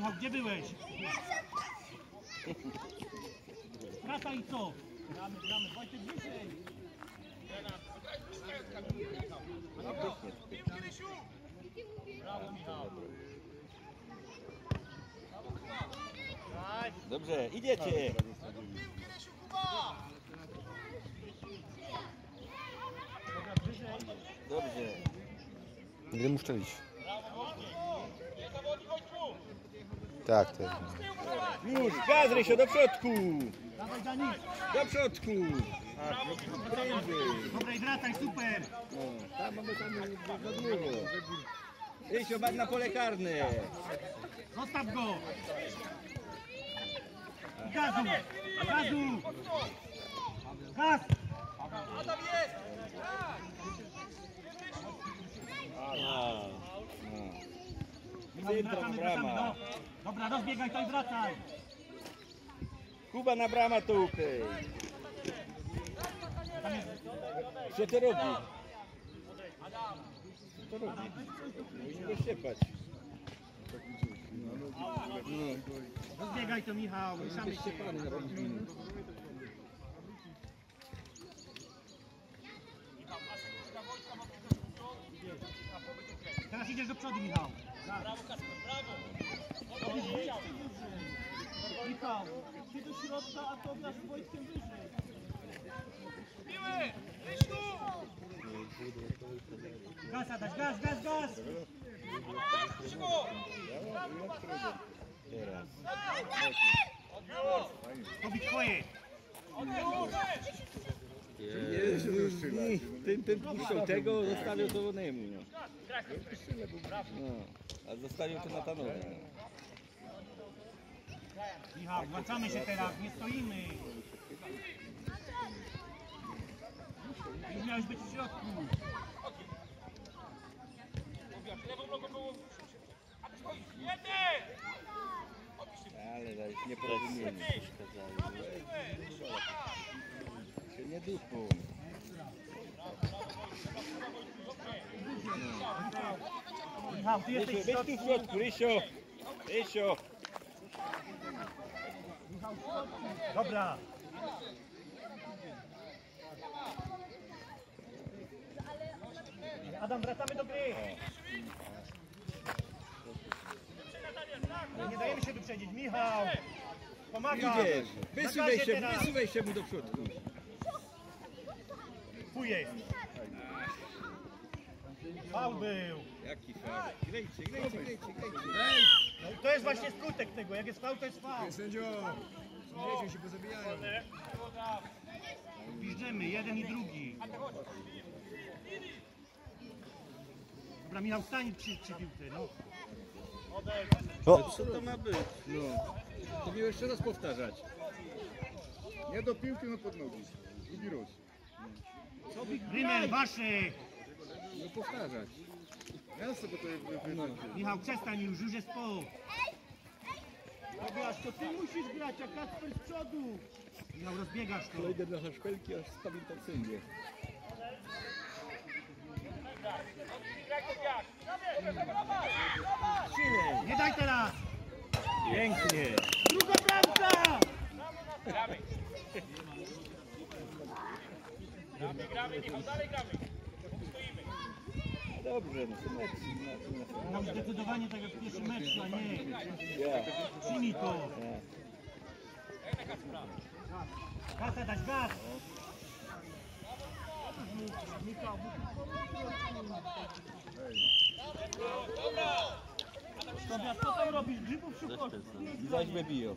Michał, gdzie byłeś? Wracaj i co? Gramy, gramy, Wojtek bliżej. Brawo, Michał. Dobrze, idziecie. Dobrze. Gdy mu szczelić. Tak, to jest. Już, gaz Rysio, do przodku. Do przodku. Prędzej. Dobra, i wracaj, super. No, tam mamy tam za długo. Rysio, bad na pole karne. Zostaw go. Gazu, gazu. Gaz. No. Wracamy, wracamy, wracamy, no. Dobra, rozbiegaj to i wracaj. Kuba na brama jest Co to robi? Co to robi? Musi go ściepać. No, Rozbiegaj to Michał, ruszamy się. ściepany na 5 minut. Teraz idziesz do przodu Michał. Brawo Kasper, brawo. Michał, ty do środka, a to grasz z Wojtkiem wyżej. Gaz, Adaś, gaz, gaz, gaz! Teraz. Tobi twoje! Nie, ten, ten puszczał tego, zostawił to onemu. No. A zostawił to na. No. Michał, wracamy się teraz, nie stoimy. Już miałeś być w środku. Ale zaś nieporozumienie przeszkadzają. Się nie duchą. Michał, ty jesteś Rysio, tu w środku. Rysio! Rysio! Dobra. Adam, wracamy do gry. Nie dajemy się wyprzedzić. Michał, pomaga. Idziesz! Wysuwaj się, wysuwaj się mu do środku. Tu jest. Faul był. Jaki faul. Grejcie, grejcie, grejcie, grejcie. No i to jest właśnie skutek tego. Jak jest faul, to jest faul. Sędzio! Wiecie, się pozabijają. Bierzemy, jeden i drugi. Dobra, Michał, stań przy, przy piłce, no. Co to ma być? No. To miał jeszcze raz powtarzać. Nie do piłki, no pod nogi. Drugi. Rymer, wasze! No powtarzać. Jasne, bo to. No. Michał, przestań już, już jest po. Robiasz, to ty musisz grać, a Kacper z przodu. Michał, rozbiegasz to. Kolejne dla haszpelki, aż. Silej! Nie daj teraz! Pięknie! Druga bramka! Dobrze, no to mecz. Na, na, Michał, zdecydowanie tak jak w pierwszym meczu, a nie. ja. Przyjmij to. Ja. Gasa dać gaz! Dobra, co tam robisz? Grzybów szukasz? Zaś mnie biją.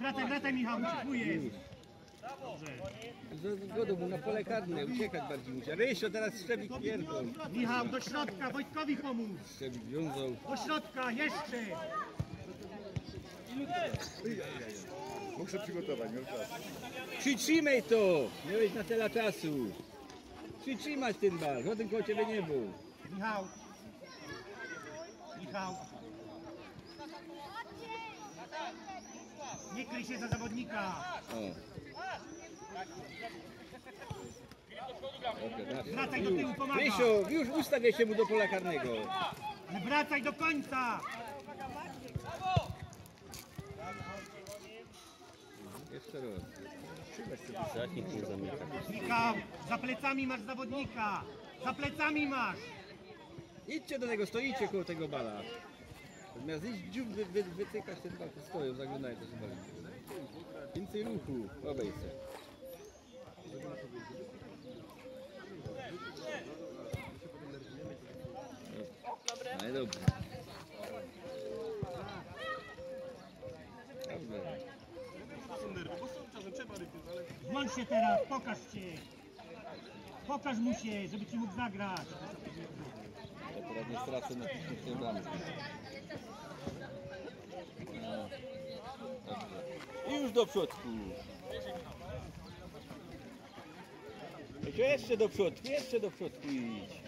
Wracaj Michał, uciekujesz. Zgodą mu na pole karne, uciekać bardziej musi. Ryśio teraz Szczebik pierdol. Michał, do środka, Wojtkowi pomóż. Szczebik wiązał. Do środka, jeszcze. Muszę przygotować, miał czas. Przytrzymaj to! Miałeś na tyle czasu. Przytrzymać ten bal, żaden koło ciebie nie był. Michał. Michał. Nie kryj się za zawodnika. Wracaj do tyłu, pomaga. Rysiu, już ustawię się mu do pola karnego. Ale wracaj do końca. Jeszcze raz. Michał, za plecami masz zawodnika. Za plecami masz. Idźcie do niego, stoicie koło tego bala. Zamiast iść dziób wy, wy, wytykać ten to stoją, zaglądają się bali. Więcej ruchu, obej se. No i dobrze. Dobrze. Włącz się teraz, pokaż się. Pokaż mu się, żeby ci mógł zagrać. Ja teraz nie stracę na technicznej bramce. No. Dobrze. I już do przodku. Jeszcze- do przodku, jeszcze do przodku idź.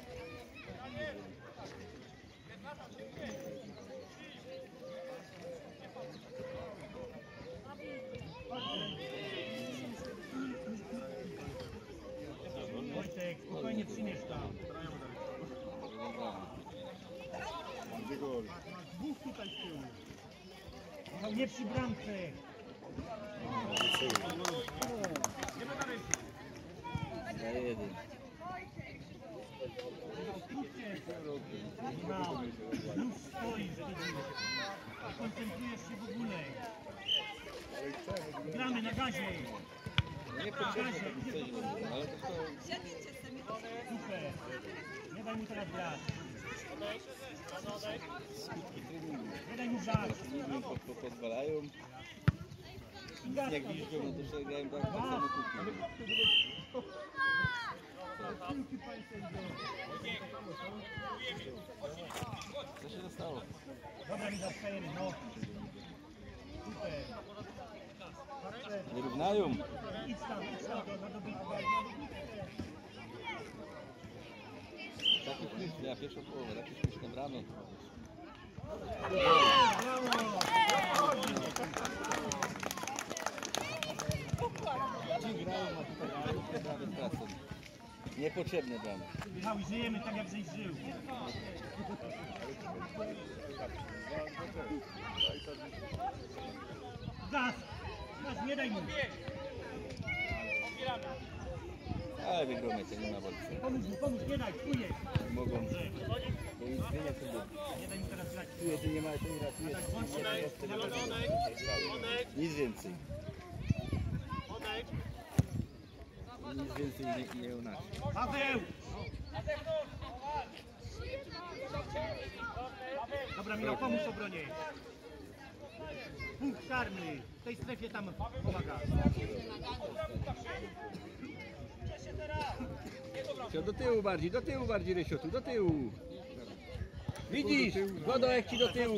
Wojtek, spokojnie przynieś tam. Dwóch tutaj z tyłu. Nie przy bramce. Już stoisz, widzisz. Koncentrujesz się w ogóle. Gramy na gazie. To to Super. Nie daj mu teraz grać. skutki treningu. Nie daj mu grać. Nie po, po, pozwalają. Jak widzisz, no to sobie grałem tak, tak samo kupił. Co się stało? Dobra, Michał, przejemy, no. Nie równają. Idź tam, idź tam, do-. Taki wpływ, ja pierwszą połowę, taki wpływ na bramę. Ci grają na tutaj, prawie stracą. Niepotrzebne bramy. Michał, i żyjemy tak, jak żeś żył. Gaz! Gaz, nie daj mu. Ale wygrał mecz, nie ma. Pomóż mu, pomóż, nie daj, czujesz. Mogą, bo nic zmienia sobie. Nie daj mu teraz grać. Tu jedynie ma, to nie ratuje. Nic więcej. Więcej nie, nie u nas. Paweł! Dobra, Michał, pomóż obronie. Punkt czarny. W tej strefie tam pomaga. Co, do tyłu bardziej, do tyłu bardziej Rysio, tu do tyłu. Widzisz, Godolek ci do tyłu.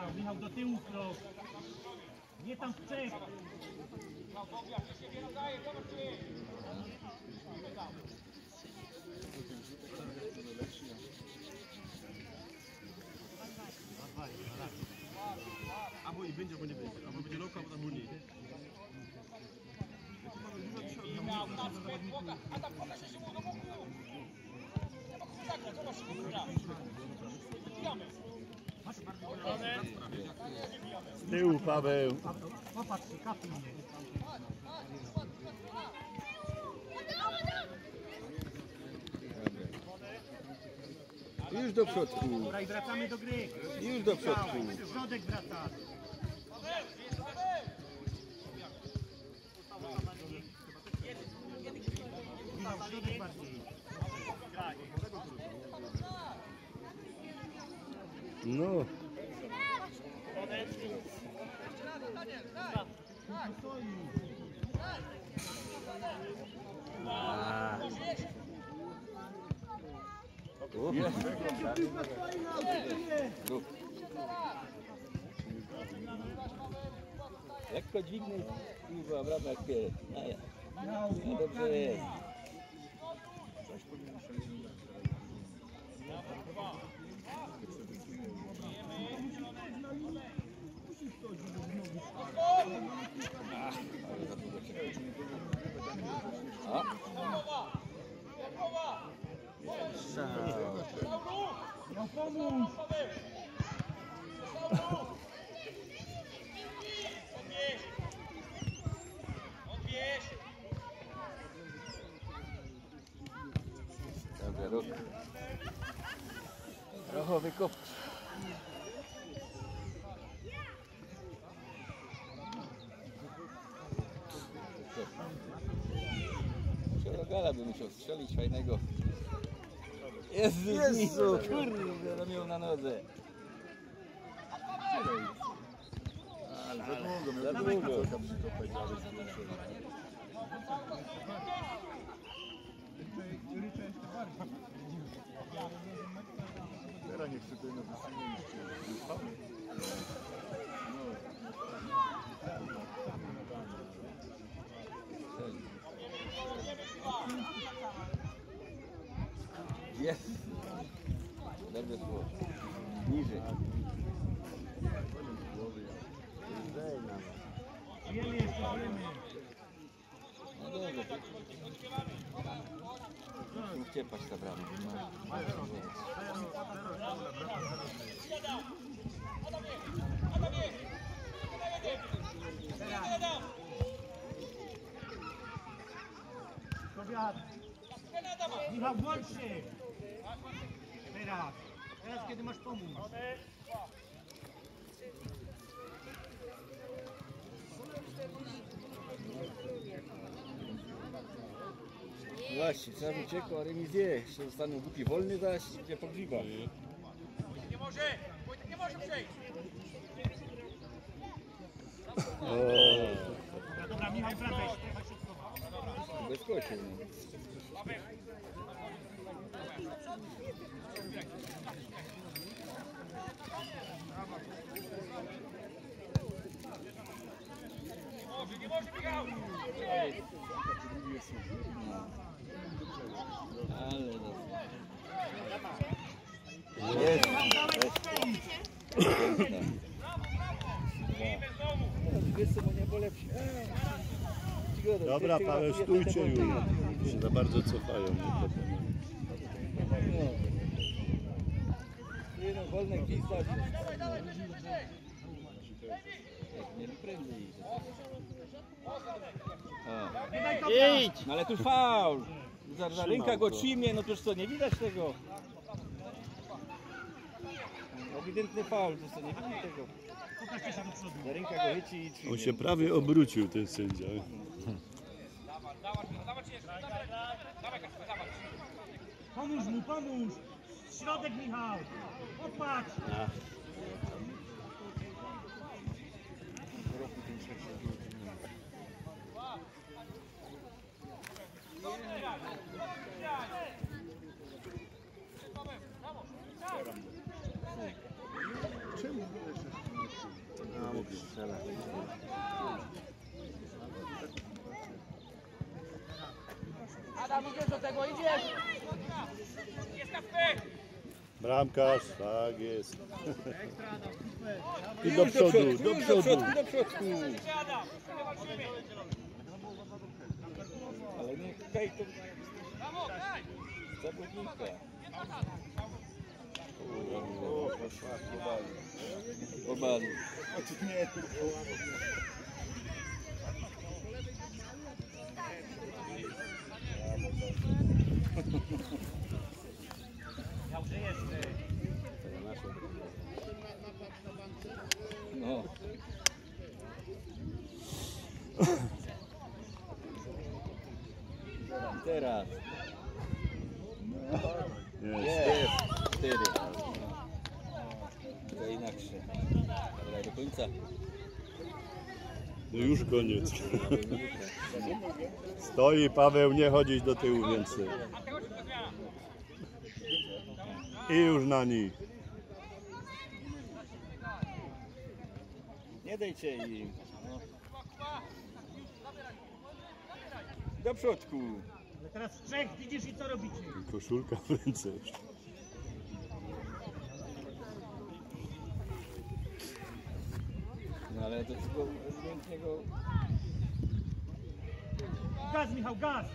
Michał, Michał, do tyłu krok. Nie tam w czek. Albo i będzie, albo nie będzie. Albo będzie lokal, albo nie. Z tyłu Paweł. Popatrz się, kapuj mnie. Już do przodku. Dobra, i wracamy do gry. Już do przodku. Środek wraca. Michał, środek bardziej. No, Lekko dźwignij kurwa, brawo jak pierś. A ja. No dobrze jest. No pomóż. Dobrze, ruch. Rochowy kop. Szerogala by musiał strzelić fajnego. Jezu, Jezu. kurde, miał na nodze. Ale za długo, Za długo. przykopać, ale zobaczyłem. Teraz niech sobie na wysunięcie. Jest. Dobre słowo. Niżej. Wiemy jeszcze, wiemy. No dobrze. Ta brama. Powiat. Michał. Teraz. Teraz, kiedy masz pomóc. Właśnie, trzeba uciekło, a remis wie. Jeszcze zostaną głupi wolny, zaś idzie po grzyba. Dobra, dobra, Michał, wracaj. Bez kościół. No. Ale co, bo nie było lepszy. Dobra, Paweł, stójcie już. Się za bardzo cofają. mieli prędzej iść. O. Nie daj to Idź! No ale tu faul! Za, za ręka go trzymie, no toż co, nie widać tego? Ewidentny faul, to co, nie widać tego. Pokażcie się do przodu. Za ręka go chyci i. On się prawie obrócił, ten sędzia. Pomóż mu, pomóż. Środek, Michał. Popatrz. Czemu jeszcze Adam, idziesz do tego, idziesz! Bramkarz, tak jest. I Już do przodu, do do przodu. przodu, do przodu. O, poszła, próbowali. Obali. Tu nie, tu Michał, że jeszcze. Teraz. Jest. Jest. Cztery. To inaczej. Dobra, do końca. No już koniec. Stoi Paweł, nie chodzić do tyłu więcej. I już na nich. Nie dajcie im. No. Do przodku. Ale teraz trzech widzisz i co robicie? Koszulka w ręce jeszcze. Ale to tylko ewidentnie go... Gaz Michał, gaz!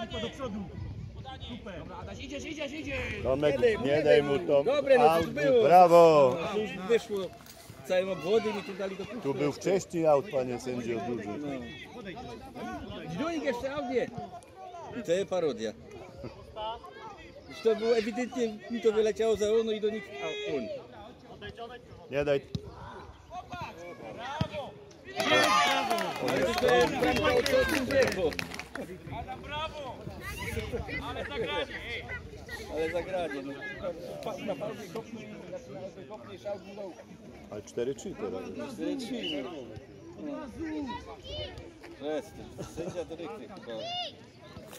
Tylko do przodu. Super. Adaś, idziesz, idziesz, idziesz. Tomek, Nie daj mu, nie daj mu to. Dobre, no to Aut, już było. Brawo! No, już wyszło całym obwodem i tu dali do puszki. Tu był wcześniej aut, panie sędzio, duży. No. Dźwięk jeszcze audio. I to jest parodia. Już to było ewidentnie, mi to wyleciało za ono i do nich a on. Nie daj. Ale to jest bramka od czego? Ale zagranie, no. Na palce kopnij, na kopnij szał w dół. Ale 4-3 teraz. 4-3, no. Przestań, sędzia dyrekty chyba.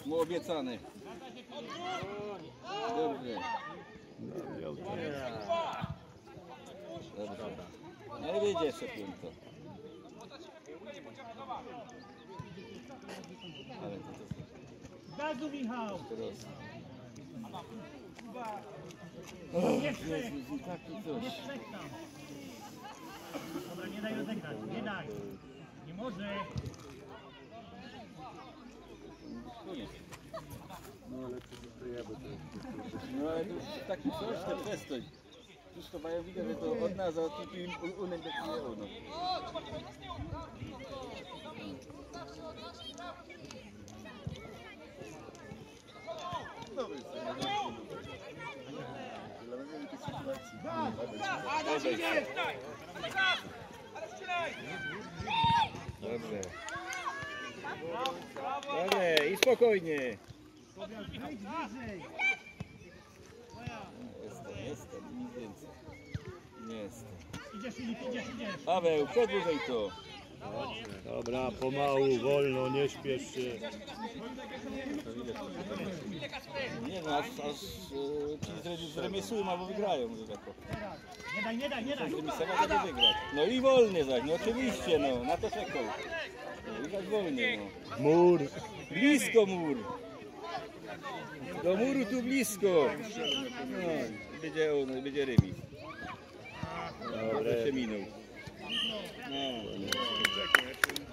Mu obiecany. Dobrze. I wyjdzie jeszcze piękno. Ale Michał! Jeszcze, nie trzech tam. Dobra, nie daj rozegrać, nie daj. Nie może. No ale to już taki coś, to przestań. Już to mają widać, że to od nas, a od tu im unem do przyjęło, no. Adaś, idziesz. Dobrze. Dobrze, i spokojnie. Wyjdź wyżej. Jestem, nic więcej. Nie jestem. Idziesz idziesz, idziesz. Paweł, przedłużaj to. Dobra, pomału, wolno, nie śpiesz się. Nie no, aż, aż e, ci zre- zremisują albo wygrają, że tak. Nie daj, nie daj, nie daj. Zremisować albo wygrać. No i wolny zaś, no oczywiście, no, na to czekał. No, I tak wolny, no. Mur. Blisko mur. Do muru tu blisko. No, będzie, no, i będzie remis. Dobrze się minął. No.